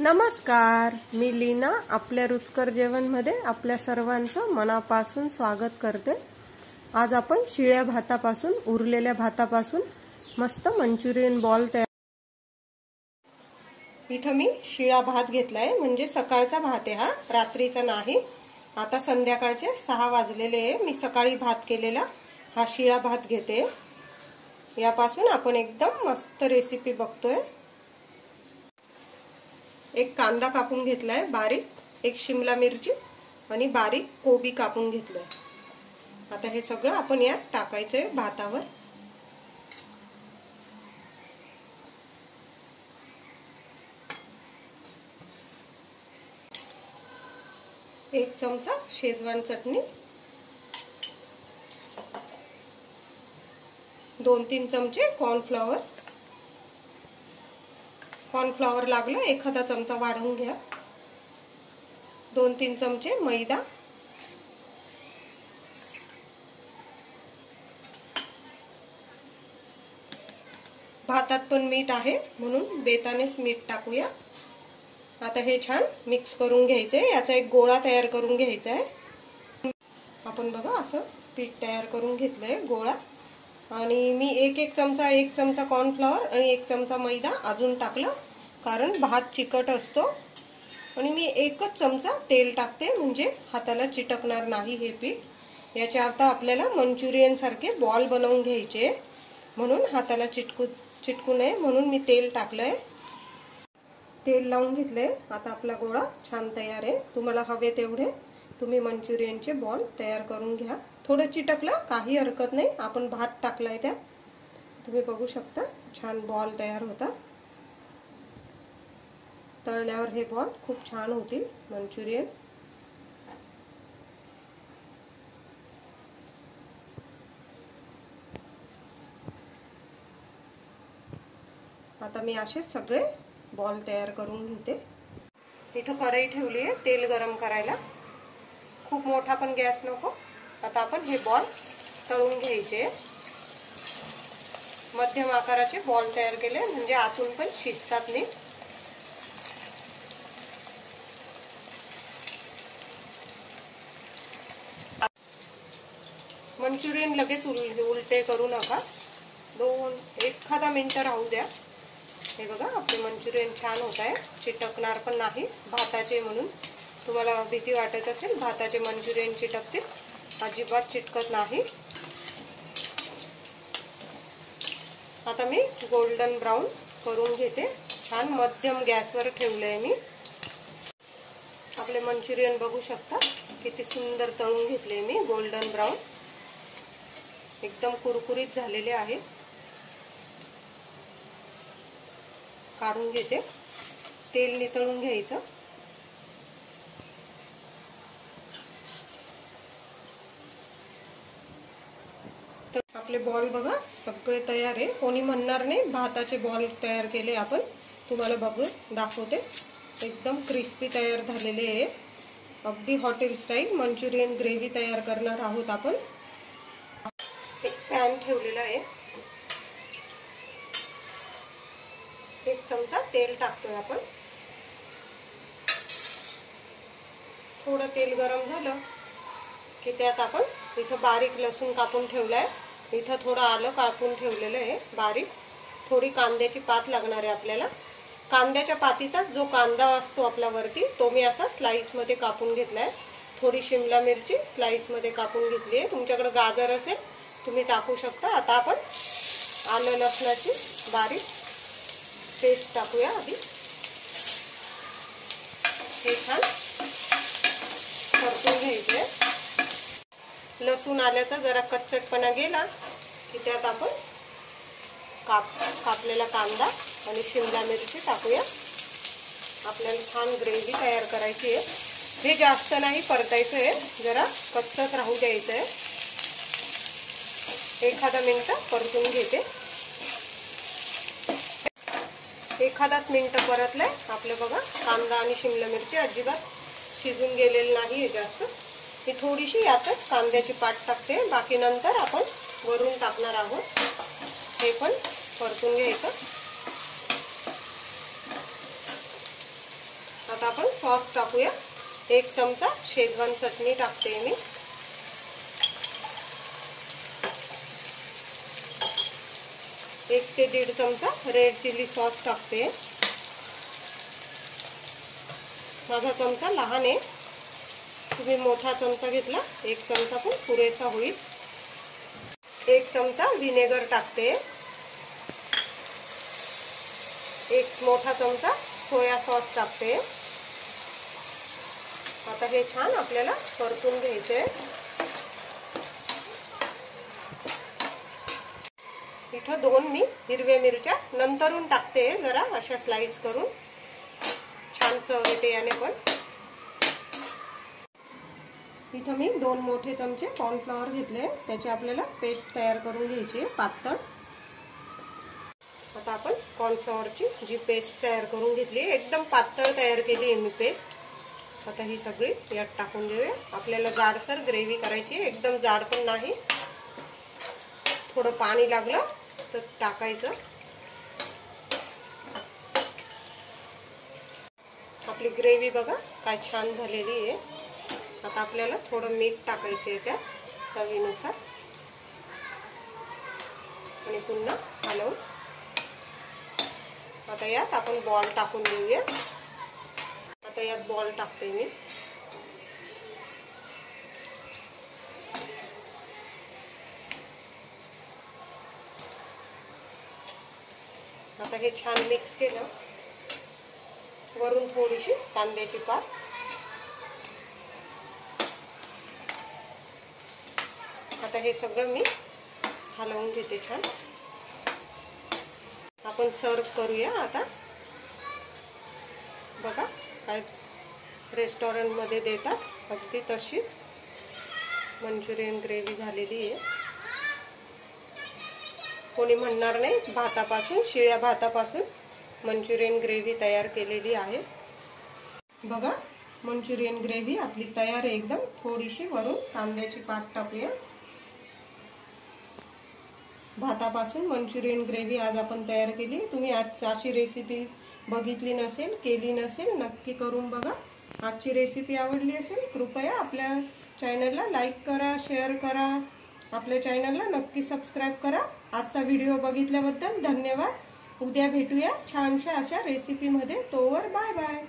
नमस्कार. मी लीना आपल्या रुचकर जेवणमध्ये आपल्या सर्वांचं मनापासून स्वागत करते. आज आपण शिळ्या भातापासून उरलेल्या भातापासून मस्त मंचुरियन बॉल तयार इथं मी शिळा भात घेतलाय. म्हणजे सकाळचा भात आहे हा रात्रीचा नाही. आता संध्याकाळचे सहा वाजलेले आहे. मी सकाळी भात केलेला हा शिळा भात घेते. यापासून आपण एकदम मस्त रेसिपी बघतोय. एक कांदा कापून घेतलाय बारीक एक शिमला मिरची आणि बारीक कोबी कापून घेतलाय. आता हे सगळं आपण यात टाकायचंय भातावर. एक चमचा शेजवान चटणी दोन तीन चमचे कॉर्नफ्लॉवर कॉर्नफ्लॉवर लागलं एखादा चमचा वाढवून घ्या. दोन तीन चमचे मैदा. भातात पण मीठ आहे म्हणून बेतानेच मीठ टाकूया. आता हे छान मिक्स करून घ्यायचंय याचा एक गोळा तयार करून घ्यायचा आहे. आपण बघा असं पीठ तयार करून घेतलंय गोळा. आणि मी एक एक चमचा एक चमचा कॉर्नफ्लॉवर आणि एक चमचा मैदा अजून टाकलं कारण भात चिकट असतो. आणि मी एकच चमचा तेल टाकते म्हणजे हाताला चिटकणार नाही हे पीठ. याच्या आता आपल्याला मंचुरियनसारखे बॉल बनवून घ्यायचे. म्हणून हाताला चिटकू चिटकू नये म्हणून मी तेल टाकलं आहे तेल लावून घेतलं आहे आता आपला गोळा छान तयार आहे. तुम्हाला हवे तेवढे तुम्ही मंचुरियनचे बॉल तयार करून घ्या. थोडं चिटकलं काही हरकत नाही. आपण भात टाकला आहे त्यात. तुम्ही बघू शकता छान बॉल तयार होतात तळल्यावर हे बॉल खूप छान होतील मंचुरियन. आता मी असे सगळे बॉल तयार करून घेते. इथं कढई ठेवली आहे तेल गरम करायला. खूप मोठा पण गॅस नको. आता आपण हे बॉल तळून घ्यायचे. मध्यम आकाराचे बॉल तयार केले म्हणजे आतून पण शिजतात नाही मंचुरियन लगेच उल उलटे करू नका. दोन एखादा मिनटं राहू द्या. हे बघा आपले मंचुरियन छान होत आहे. चिटकणार पण नाही. भाताचे म्हणून. तुम्हाला भीती वाटत असेल भाताचे मंचुरियन चिटकतील. अजिबात चिटकत नाही. आता मी गोल्डन ब्राऊन करून घेते. छान मध्यम गॅसवर ठेवलंय मी. आपले मंचुरियन बघू शकता. किती सुंदर तळून घेतले मी गोल्डन ब्राऊन एकदम कुरकुरीत झालेले आहे. काढून घेते. तेल नितळून घ्यायचं. आपले बॉल बघा सगळे तयार आहे. कोणी म्हणणार नाही भाताचे बॉल तयार केले आपण. तुम्हाला बघून दाखवते. एकदम क्रिस्पी तयार झालेले आहे. अगदी हॉटेल स्टाईल मंचुरियन ग्रेव्ही तयार करणार आहोत आपण. एक पॅन ठेवलेला आहे. एक चमचा तेल टाकतोय आपण. थोडं तेल गरम झालं की त्यात आपण इथं बारीक लसूण कापून ठेवलाय. इथं थोडं आलं कापून ठेवलेलं आहे बारीक. थोडी कांद्याची पात लागणार आहे आपल्याला. कांद्याच्या पातीचा जो कांदा असतो आपला वरती तो मी असा स्लाईसमध्ये कापून घेतलाय. थोडी शिमला मिरची स्लाईसमध्ये कापून घेतली आहे. तुमच्याकडं गाजर असेल तुम्ही टाकू शकता. आता आपण आलं लसणाची बारीक पेस्ट टाकूया आधी. हे छान परतून घ्यायचे लसूण आल्याचा जरा कच्चटपणा गेला की त्यात आपण काप कापलेला कांदा आणि शिमला मिरची टाकूया. आपल्याला छान ग्रेव्ही तयार करायची आहे. हे जास्त नाही परतायचं आहे. जरा कच्चच राहू द्यायचं आहे. एखादा मिनिट परतून घेते. एखादाच मिनिट परतलंय. आपलं बघा कांदा आणि शिमला मिरची अजिबात शिजून गेलेलं नाही आहे जास्त. ही थोडीशी यातच कांद्याची पाट टाकते. बाकी नंतर आपण वरून टाकणार आहोत. हे पण परतून घ्यायचं. आता आपण सॉस टाकूया. एक चमचा शेजवान चटणी टाकते मी. एक ते दीड चमचा रेड चिली सॉस टाकते. माझा चमचा लहान आहे. तुम्ही मोठा चमचा घेतला. एक चमचा पण पुरेसा होईल. एक चमचा व्हिनेगर टाकते. एक मोठा चमचा सोया सॉस टाकते. आता हे छान आपल्याला परतून घ्यायचे इथं दोन मी हिरव्या मिरच्या नंतरून टाकते जरा अशा स्लाइस करून. छान चव येते याने पण. इथं मी दोन मोठे चमचे कॉर्नफ्लॉवर घेतले. त्याची आपल्याला पेस्ट तयार करून घ्यायची आहे पातळ. आता आपण कॉर्नफ्लॉवरची जी पेस्ट तयार करून घेतली एकदम पातळ तयार केली आहे मी पेस्ट आता ही सगळी यात टाकून देऊया आपल्याला जाडसर ग्रेव्ही करायची एकदम जाड पण नाही. थोडं पाणी लागलं तर टाकायचं. आपली ग्रेव्ही बघा काय छान झालेली आहे. आता आपल्याला थोडं मीठ टाकायचे आहे त्यात चवीनुसार. आणि पुन्हा हलवून. आता यात आपण बॉल टाकून देऊया. आता यात बॉल टाकते मी. आता हे छान मिक्स केलं. वरून थोडीशी कांद्याची पात. आता हे सगळं मी हलवून घेते छान. आपण सर्व करूया आता. बघा काय रेस्टॉरंटमध्ये देतात. अगदी तशीच. मंचुरियन ग्रेव्ही झालेली आहे. कोणी म्हणणार नाही भातापासून शिळ्या भातापासून मंचुरियन ग्रेव्ही तयार केलेली आहे. बघा मंचुरियन ग्रेव्ही आपली तयार आहे एकदम. थोडीशी वरून कांद्याची पात टाकूया. भातापासून मंचुरियन ग्रेव्ही आज आपण तयार केली. तुम्ही आज अशी रेसिपी बघितली नसेल केली नसेल नक्की करून बघा. आजची रेसिपी आवडली असेल कृपया आपल्या चॅनलला लाईक करा शेअर करा. आपल्या चॅनलला नक्की सबस्क्राईब करा. आजचा व्हिडिओ बघितल्याबद्दल धन्यवाद. उद्या भेटूया छानशा अशा रेसिपीमध्ये तोवर बाय बाय